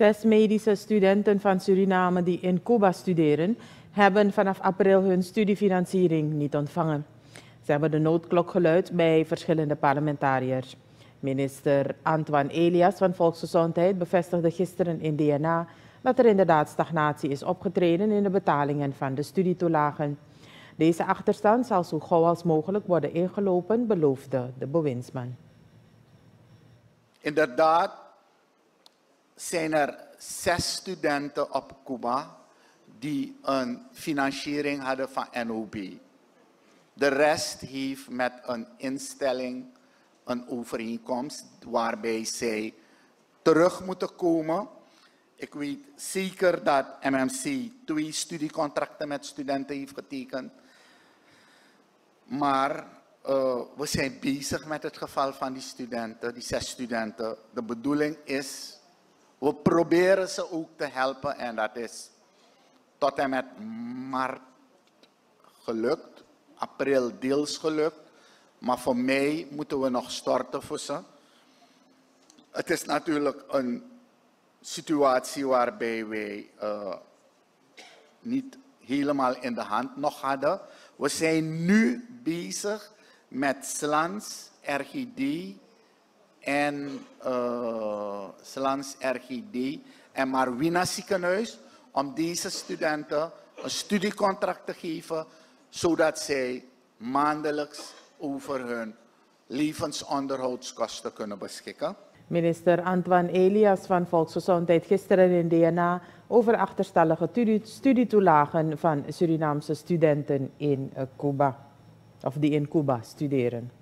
Zes medische studenten van Suriname die in Cuba studeren, hebben vanaf april hun studiefinanciering niet ontvangen. Ze hebben de noodklok geluid bij verschillende parlementariërs. Minister Antoine Elias van Volksgezondheid bevestigde gisteren in DNA dat er inderdaad stagnatie is opgetreden in de betalingen van de studietoelagen. Deze achterstand zal zo gauw als mogelijk worden ingelopen, beloofde de bewindsman. Inderdaad zijn er zes studenten op Cuba die een financiering hadden van NOB. De rest heeft met een instelling een overeenkomst waarbij zij terug moeten komen. Ik weet zeker dat MMC twee studiecontracten met studenten heeft getekend. Maar uh, we zijn bezig met het geval van die studenten, die zes studenten. De bedoeling is, we proberen ze ook te helpen en dat is tot en met maart gelukt, april deels gelukt. Maar voor mij moeten we nog storten voor ze. Het is natuurlijk een situatie waarbij wij uh, niet helemaal in de hand nog hadden. We zijn nu bezig met SLANS, RGD en uh, SLANS, RGD en Marwina ziekenhuis om deze studenten een studiecontract te geven, zodat zij maandelijks over hun levensonderhoudskosten kunnen beschikken. Minister Antoine Elias van Volksgezondheid gisteren in DNA over achterstallige studietoelagen van Surinaamse studenten in Cuba, of die in Cuba studeren.